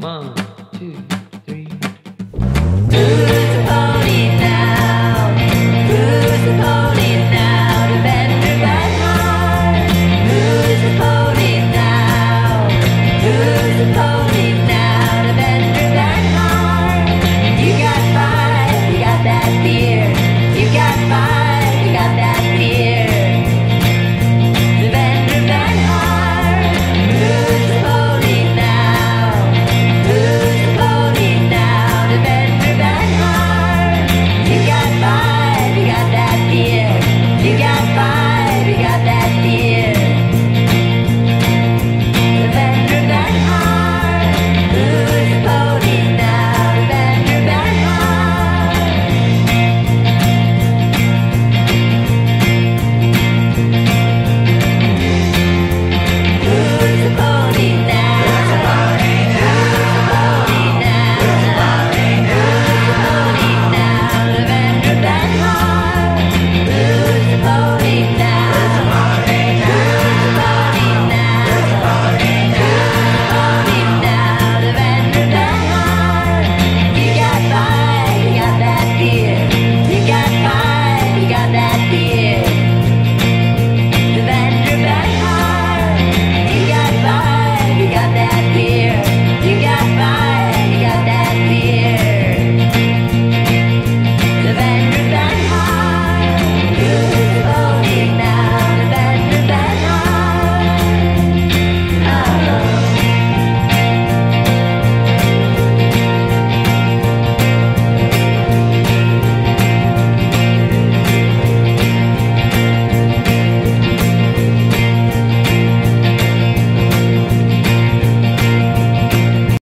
one two